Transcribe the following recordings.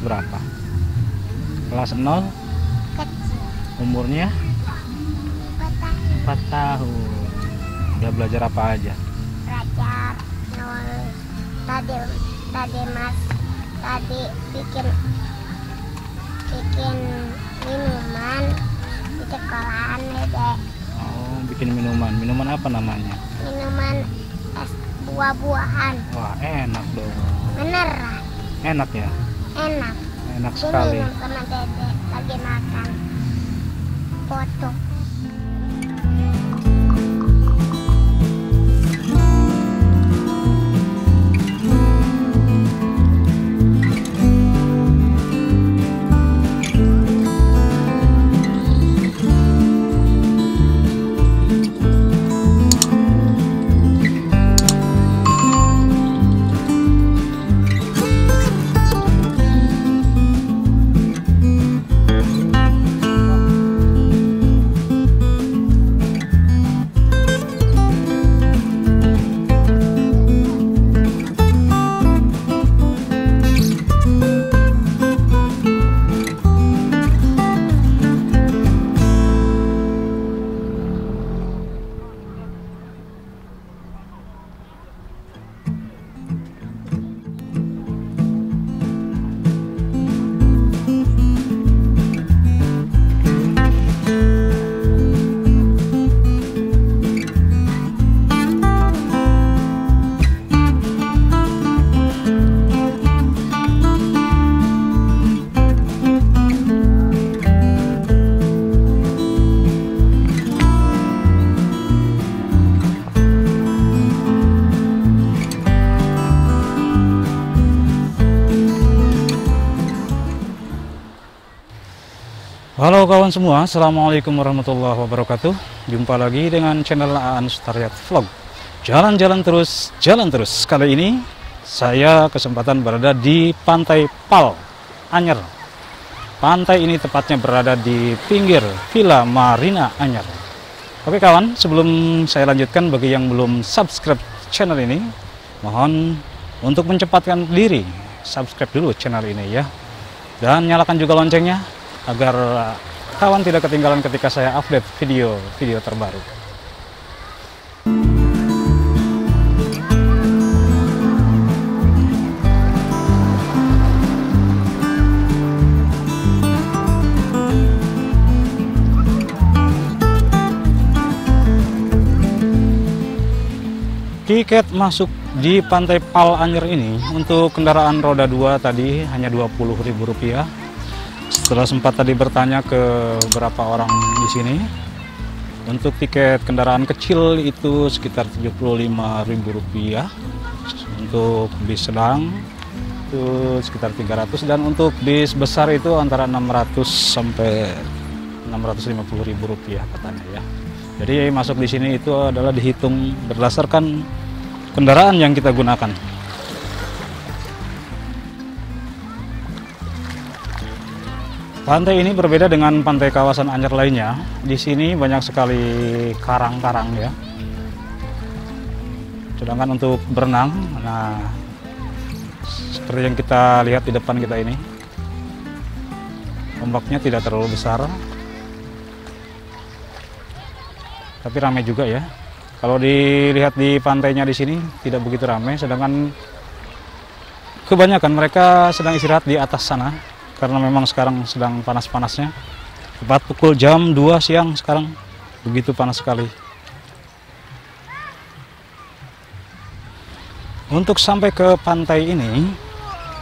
Kelas berapa? Kelas 0. kecil Umurnya patah 4 tahun. Udah belajar apa aja? belajar tadi tadi mas tadi bikin bikin minuman di sekolahan dede Oh, bikin minuman. Minuman apa namanya? minuman es buah-buahan Wah, enak dong. beneran Enak ya? Enak. Enak sekali. sama dede lagi makan. Foto Halo kawan semua, Assalamualaikum warahmatullahi wabarakatuh. Jumpa lagi dengan channel Aan Stariat Vlog. Jalan-jalan terus, jalan terus. Kali ini saya kesempatan berada di Pantai Pal, Anyer Pantai ini tepatnya berada di pinggir Villa Marina Anyer Oke kawan, sebelum saya lanjutkan bagi yang belum subscribe channel ini Mohon untuk mencepatkan diri Subscribe dulu channel ini ya. Dan nyalakan juga loncengnya agar uh, kawan tidak ketinggalan ketika saya update video-video terbaru. Tiket masuk di Pantai Pal Anyer ini untuk kendaraan roda 2 tadi hanya Rp20.000 setelah sempat tadi bertanya ke beberapa orang di sini untuk tiket kendaraan kecil itu sekitar Rp75.000 untuk bis sedang itu sekitar 300 dan untuk bis besar itu antara 600 sampai 650.000 rupiah katanya ya. Jadi masuk di sini itu adalah dihitung berdasarkan kendaraan yang kita gunakan Pantai ini berbeda dengan pantai kawasan Anyer lainnya. Di sini banyak sekali karang-karang ya. Sedangkan untuk berenang, nah seperti yang kita lihat di depan kita ini, ombaknya tidak terlalu besar, tapi ramai juga ya. Kalau dilihat di pantainya di sini tidak begitu ramai, sedangkan kebanyakan mereka sedang istirahat di atas sana karena memang sekarang sedang panas-panasnya. Tepat pukul jam 2 siang sekarang begitu panas sekali. Untuk sampai ke pantai ini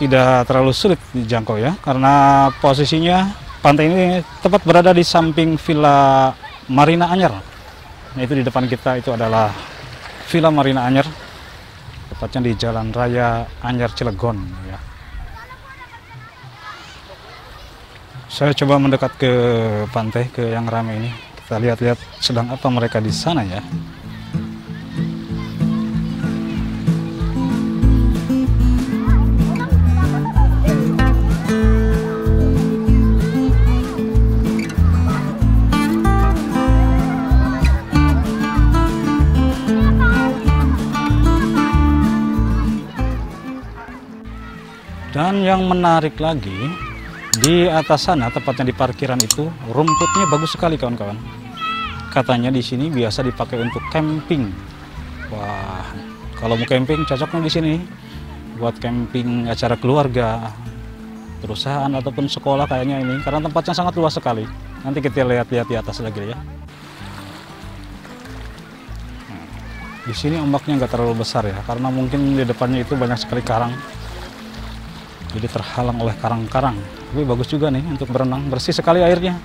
tidak terlalu sulit dijangkau ya karena posisinya pantai ini tepat berada di samping Villa Marina Anyer. Nah, itu di depan kita itu adalah Villa Marina Anyer tepatnya di Jalan Raya Anyer Cilegon ya. Saya coba mendekat ke pantai ke yang ramai ini. Kita lihat-lihat sedang apa mereka di sana ya. Dan yang menarik lagi, di atas sana tepatnya di parkiran itu rumputnya bagus sekali kawan-kawan. Katanya di sini biasa dipakai untuk camping. Wah, kalau mau camping cocoknya di sini buat camping acara keluarga, perusahaan ataupun sekolah kayaknya ini karena tempatnya sangat luas sekali. Nanti kita lihat-lihat di atas lagi ya. Di sini ombaknya nggak terlalu besar ya, karena mungkin di depannya itu banyak sekali karang. Jadi terhalang oleh karang-karang. Tapi bagus juga nih untuk berenang, bersih sekali airnya.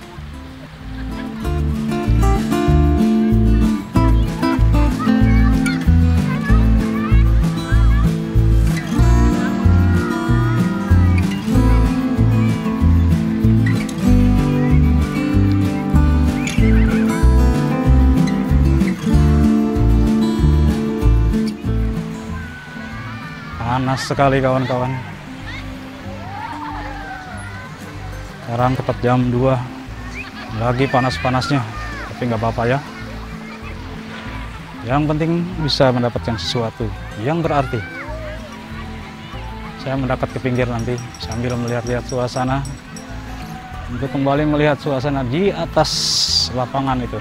Panas sekali kawan-kawan. Sekarang tepat jam 2 Lagi panas-panasnya Tapi nggak apa-apa ya. Yang penting bisa mendapatkan sesuatu Yang berarti. Saya mendapat ke pinggir nanti Sambil melihat-lihat suasana. Untuk kembali melihat suasana di atas lapangan itu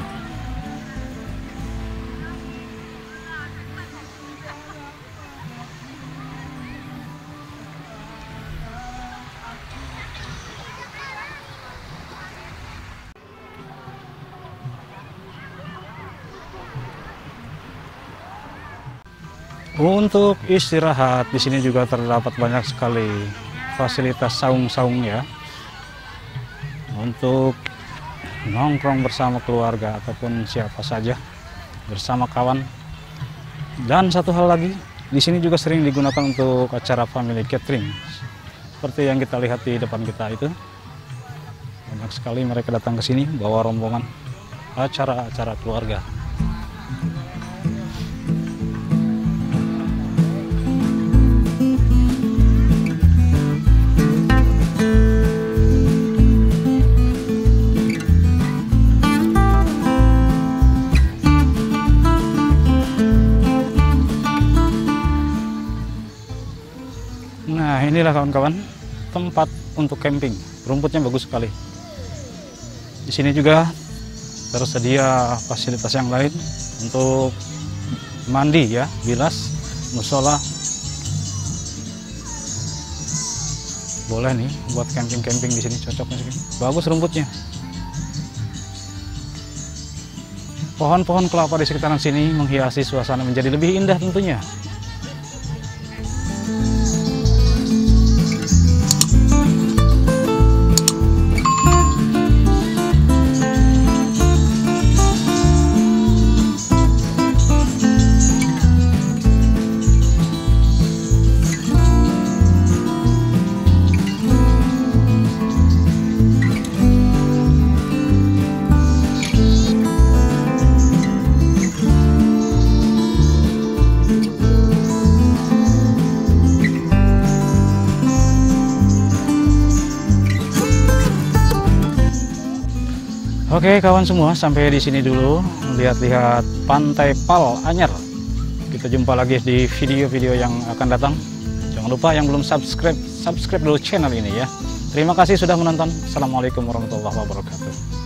Untuk istirahat di sini juga terdapat banyak sekali fasilitas saung-saung ya. Untuk nongkrong bersama keluarga ataupun siapa saja bersama kawan. Dan satu hal lagi, di sini juga sering digunakan untuk acara family catering. Seperti yang kita lihat di depan kita itu. Banyak sekali mereka datang ke sini bawa rombongan acara-acara keluarga. Inilah kawan-kawan tempat untuk camping. Rumputnya bagus sekali. Di sini juga tersedia fasilitas yang lain untuk mandi ya, bilas, musola. Boleh nih buat camping-camping di sini cocok nih. Bagus rumputnya. Pohon-pohon kelapa di sekitaran sini menghiasi suasana menjadi lebih indah tentunya. Oke kawan semua sampai di sini dulu lihat-lihat Pantai Pal Anyar. Kita jumpa lagi di video-video yang akan datang. Jangan lupa yang belum subscribe, subscribe dulu channel ini ya. Terima kasih sudah menonton. Assalamualaikum warahmatullahi wabarakatuh.